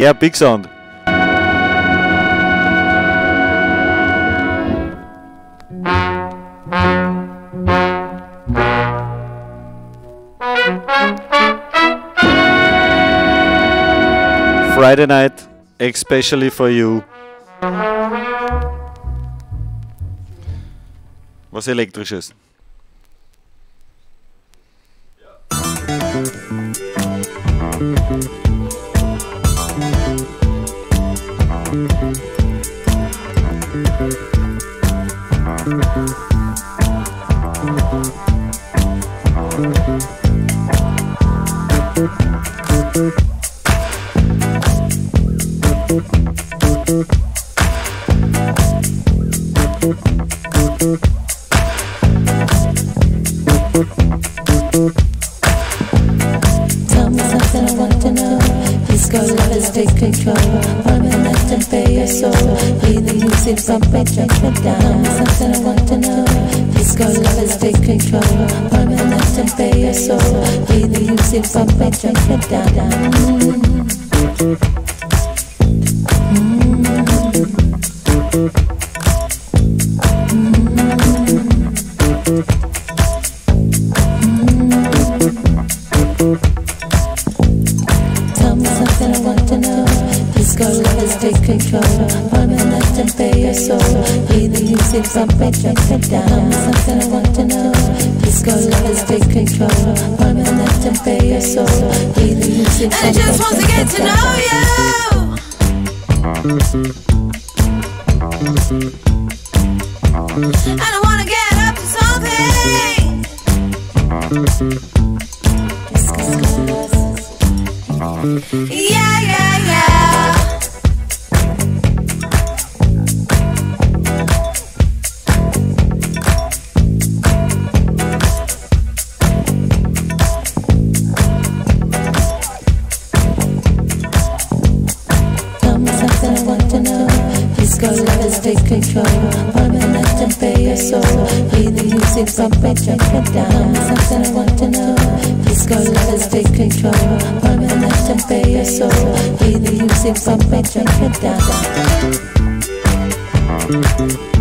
Yeah, big sound. Friday night, especially for you. Was elektrisches. Disco lovers take control. Permanent and pay your soul. Either use it from pay, drink it down. Something I want to know. Disco lovers take control. Permanent and pay your soul. Either use it from pay, drink it down. Drink it down. Something I want to know. Disco lovers take control. Permanent and pay your soul. It from And I just want to get to know you. Drink it down. Something I want to know. Disco lovers take control. Permanent and pay your soul. From pay, drink it down.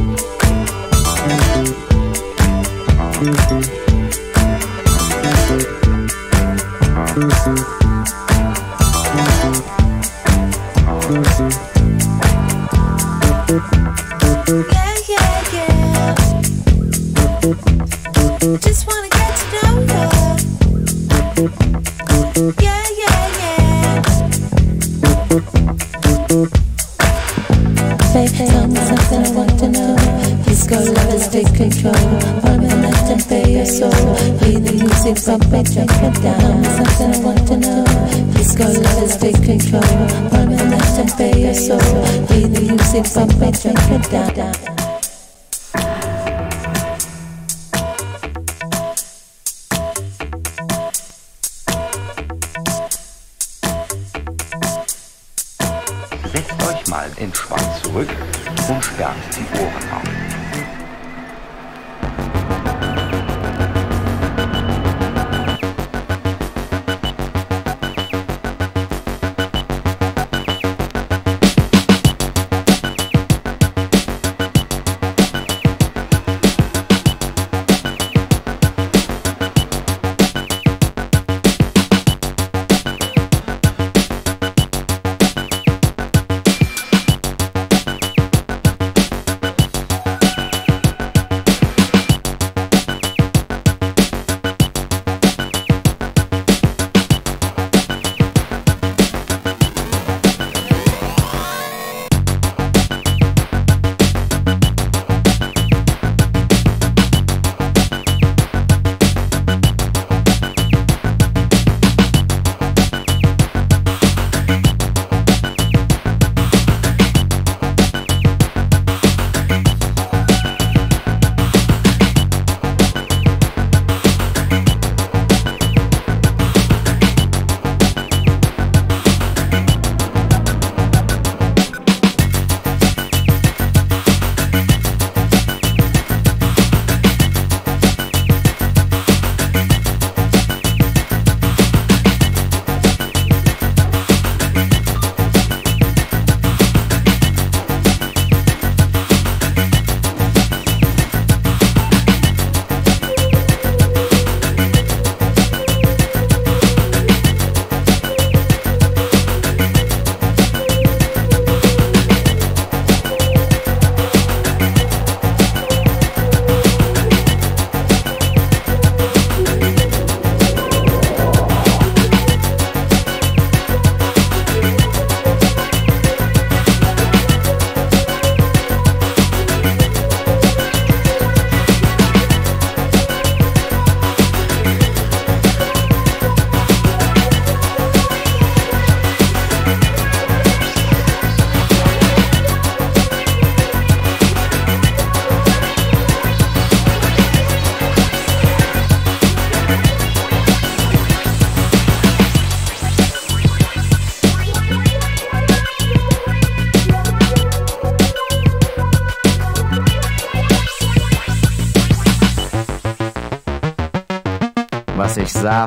Your soul. Either use it from pay, drink it down. Tell me something I want to know. Disco lovers take control. Permanent and pay your soul. Either use it from pay, drink it down. Setzt euch mal entspannt zurück und sperrt die Ohren auf.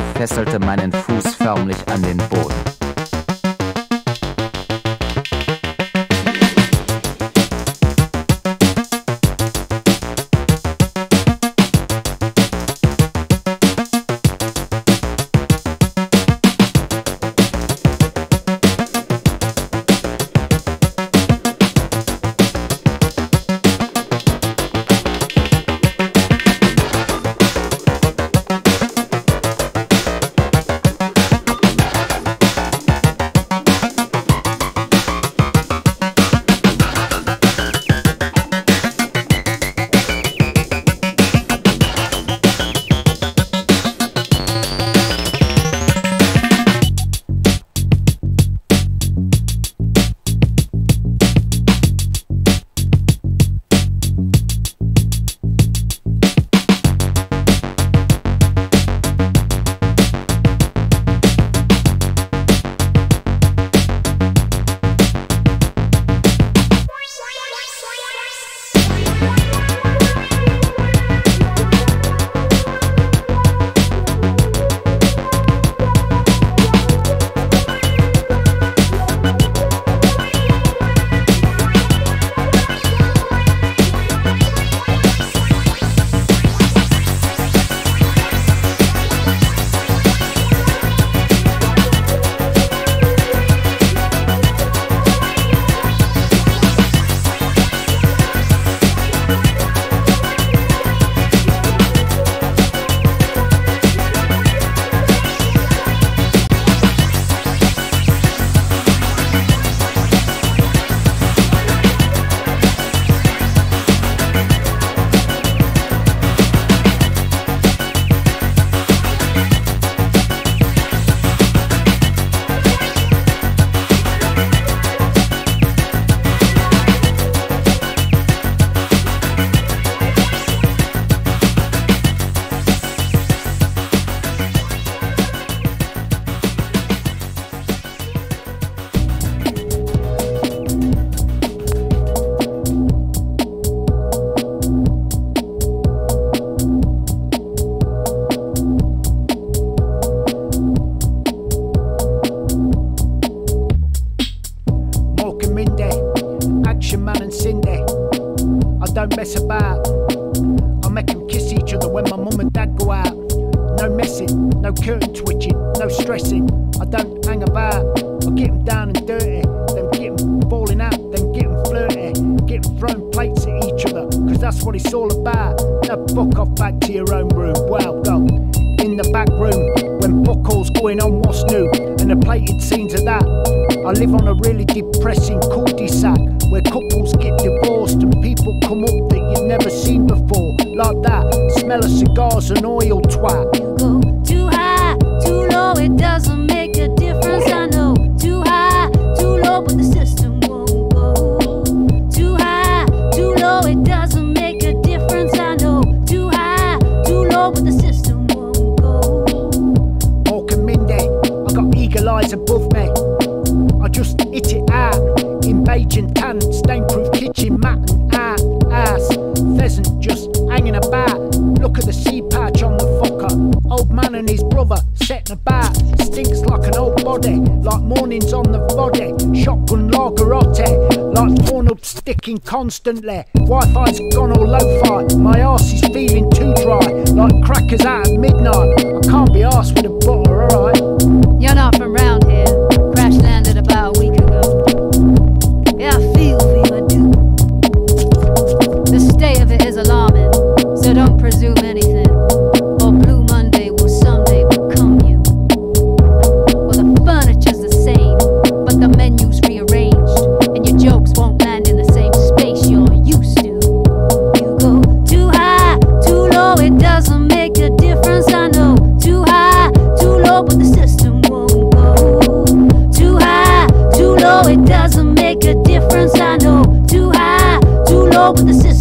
fesselte meinen Fuß förmlich an den constantly. Wi-Fi's gone all lo-fi. My arse is feeling too dry, like crackers out at midnight. the is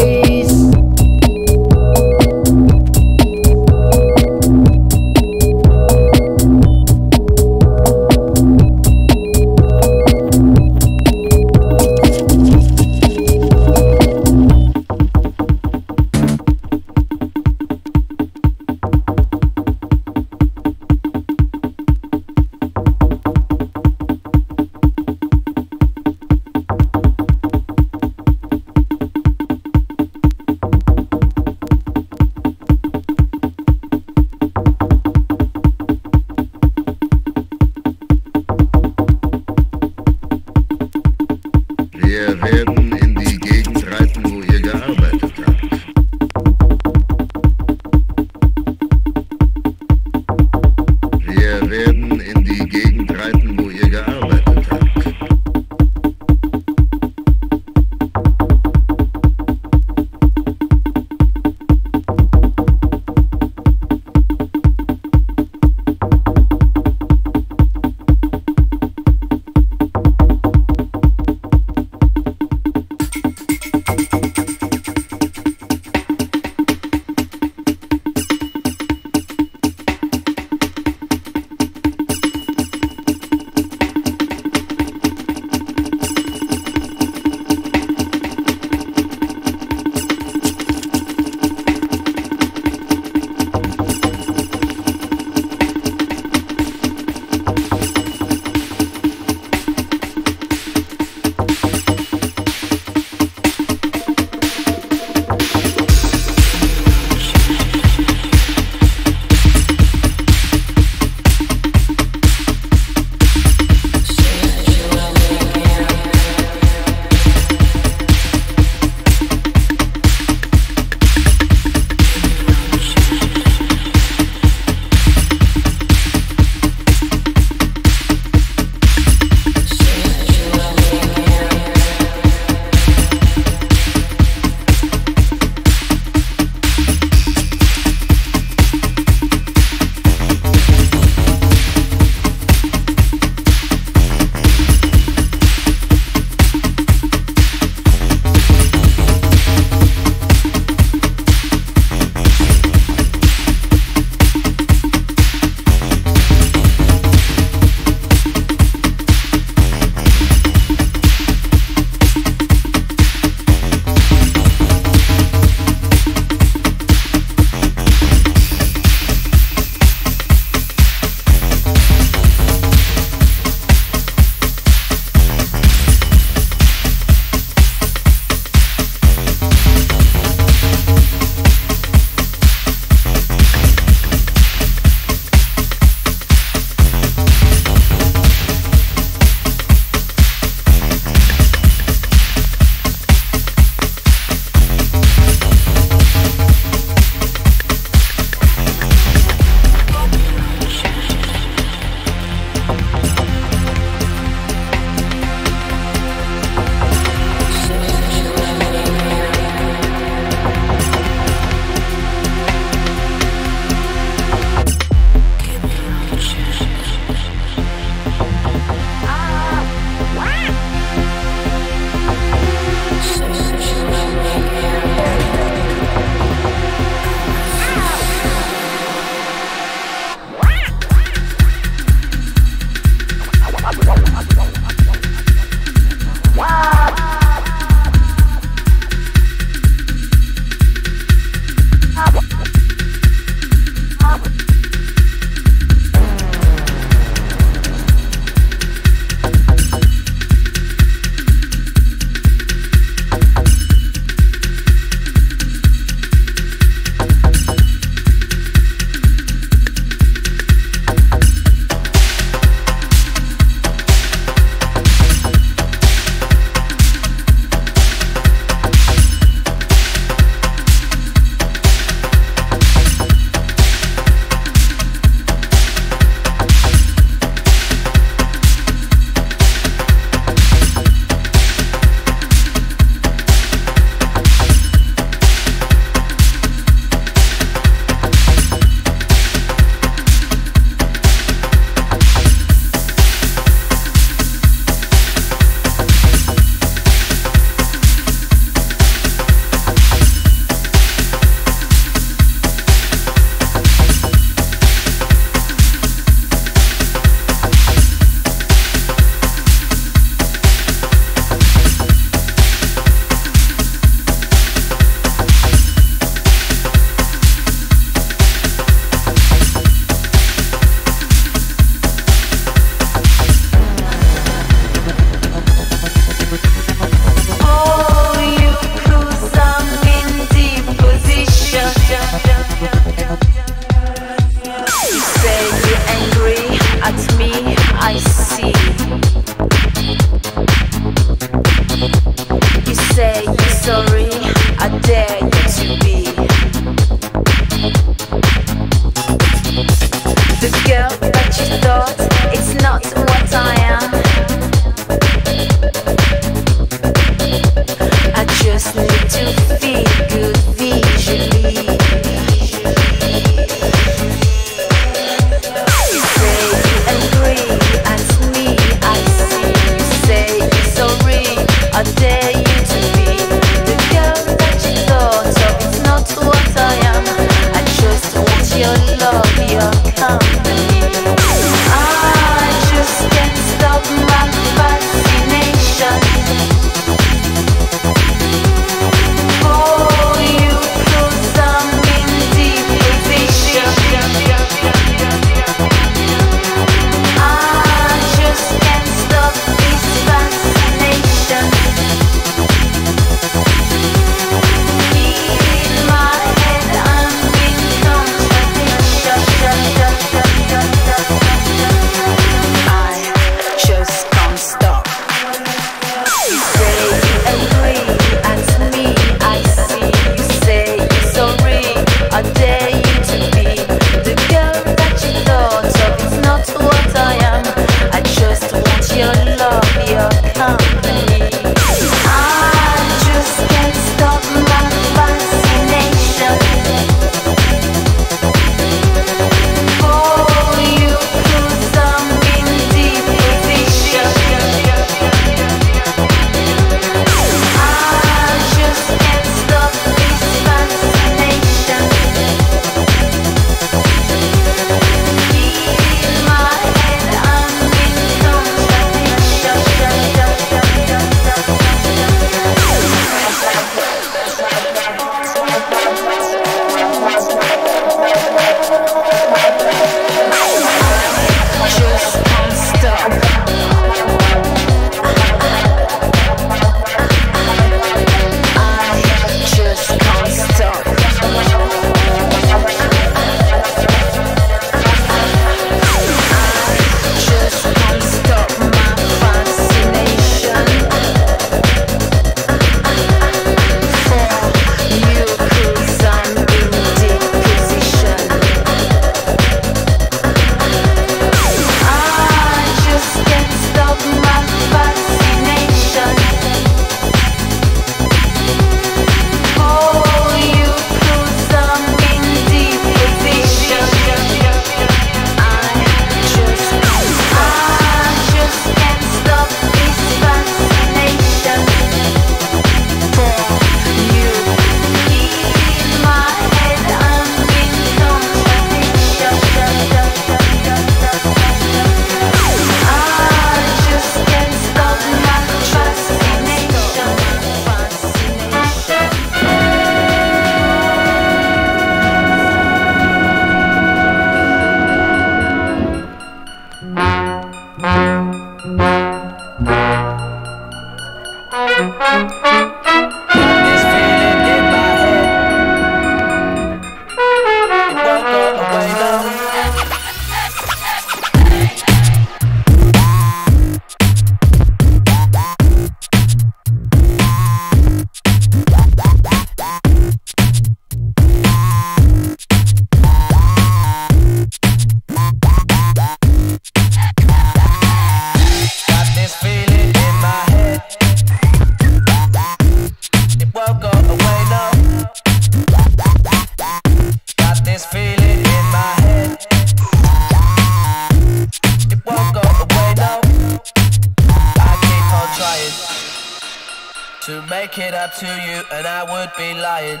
It up to you, and I would be lying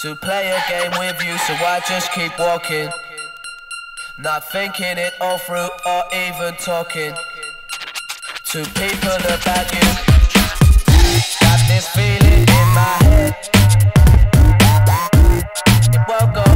to play a game with you, so I just keep walking. Not thinking it all through or even talking to people about you. Got this feeling in my head. It won't go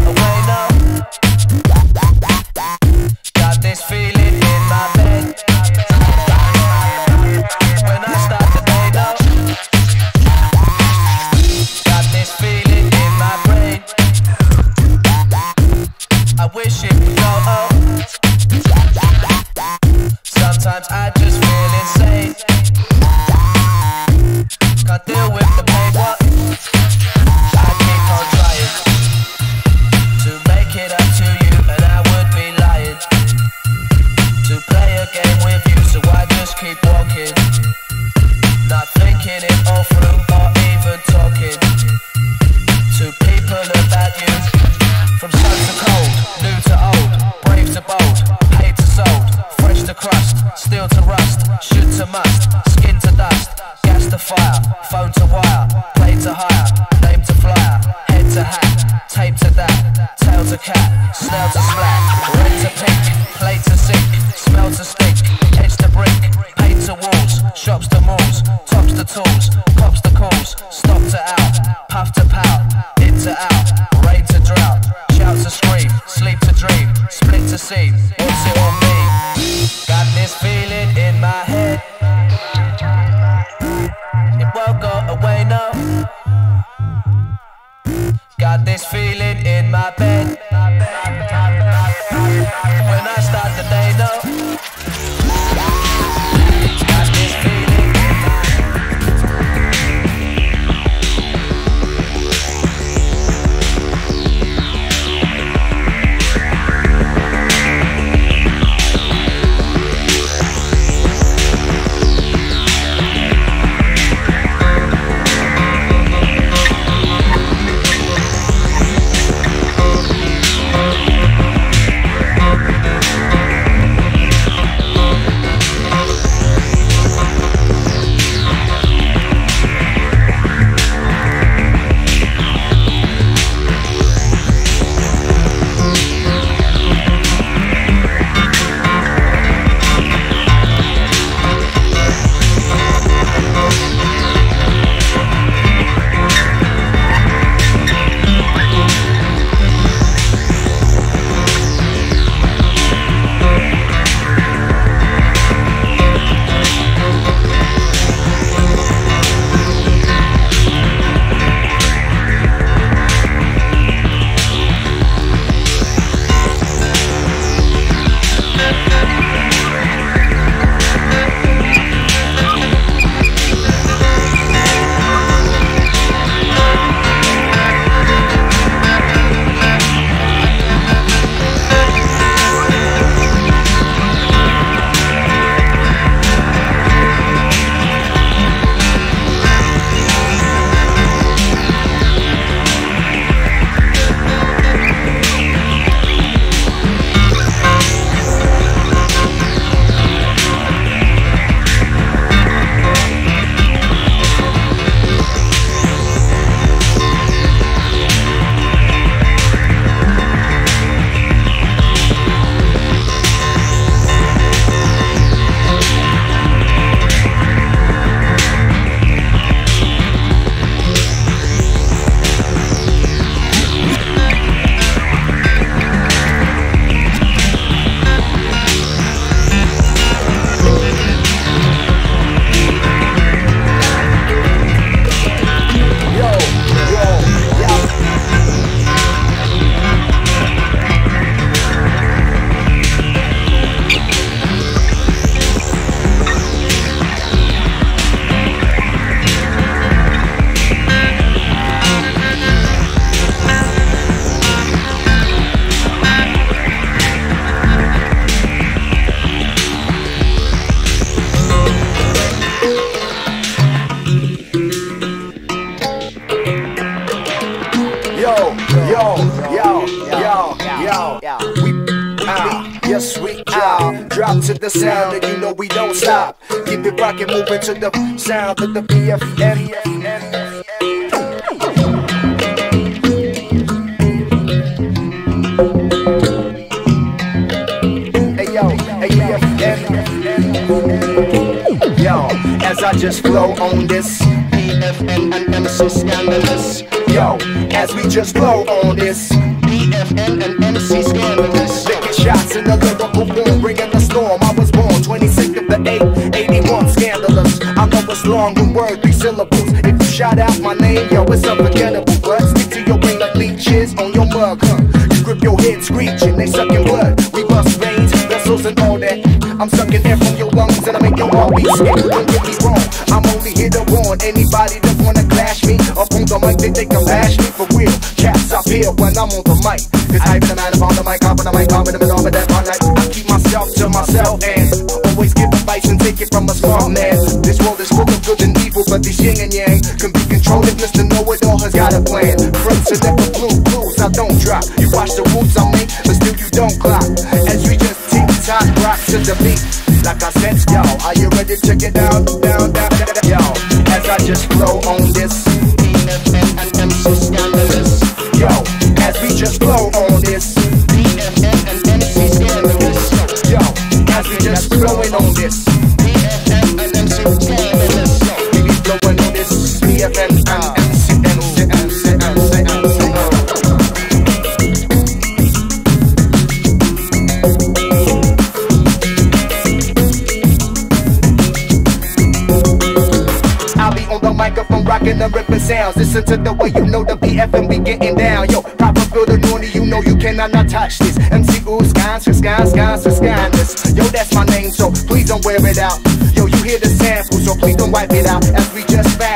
to the sound of the. Hey yo, as I just flow on this and MC scandalous. Yo, as we just flow on this and MC scandalous. Making shots in the know it's long with word, three syllables. If you shout out my name, yo, it's unforgettable. But stick to your brain like leeches on your mug, huh? You grip your head screeching, they sucking blood. We bust veins, vessels, and all that. I'm sucking air from your lungs and I make your heartbeat skip. Don't get me wrong, I'm only here to warn anybody that wanna clash me up on the mic. They think I'm bash me for real. Chaps up here when I'm on the mic. Cause I've been a man upon the mic, up on the mic, up in the middle of that all night. I keep myself to myself and and take it from a smart man. This world is full of good and evil, but this yin and yang can be controlled if Mr. Know-It-All has got a plan. Friends are never blue, blues I don't drop. You watch the moves I make, but still you don't clock. As we just tick tock rock to the beat. Like I said, yo, are you ready to get down, down, down, down? Yo, as I just flow on this. And MC sounds. Listen to the way you know the BFM be getting down. Yo, proper feel the naughty, you know you cannot not touch this. MC Ooh, scans, scans, scans, scandalous. Yo, that's my name, so please don't wear it out. Yo, you hear the sample, so please don't wipe it out. As we just fast,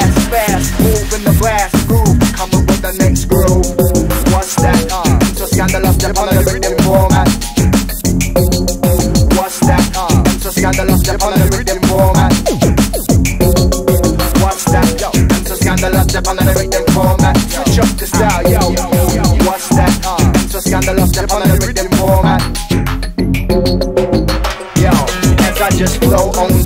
yo. What's that? Uh, so scandalous, step on the rhythm format. Yo, as I just flow on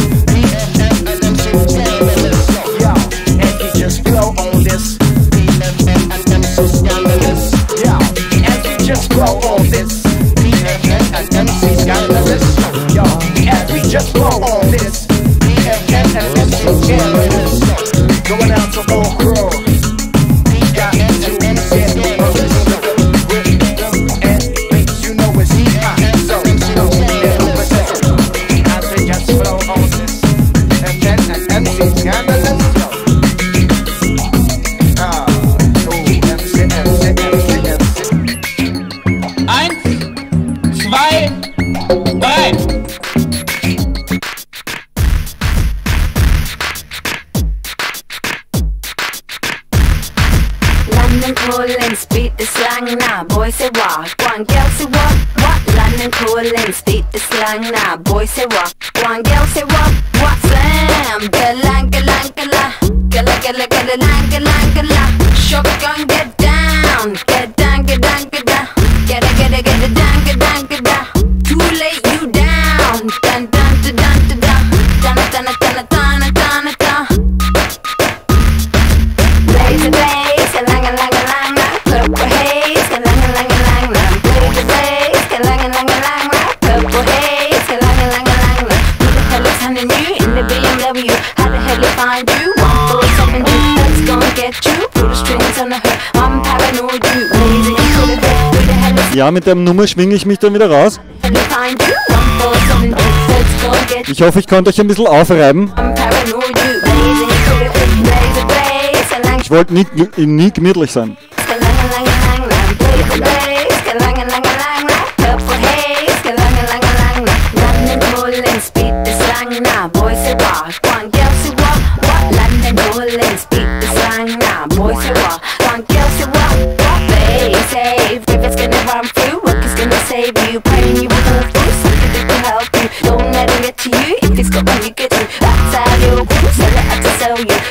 ja, mit der Nummer schwinge ich mich dann wieder raus. Ich hoffe, ich konnte euch ein bisschen aufreiben. Ich wollte nie, nie gemütlich sein. Boys who are, one girls who are, what they say. Run through, work is gonna save you, praying you will go through, something that can help you, don't let it get to you, if it's got when you get through, that's how you'll go, sell it out to sell you,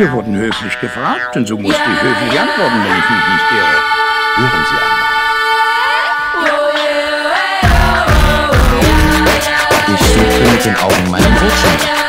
Wir wurden höflich gefragt und so musste ich höflich antworten, wenn ich mich nicht irre. Hören Sie einmal. Ich suche mit den Augen meinen Bildschirm.